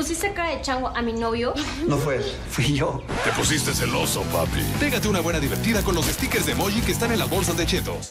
pusiste cara de chango a mi novio? No fue, fui yo. Te pusiste celoso, papi. Pégate una buena divertida con los stickers de emoji que están en las bolsas de Chetos.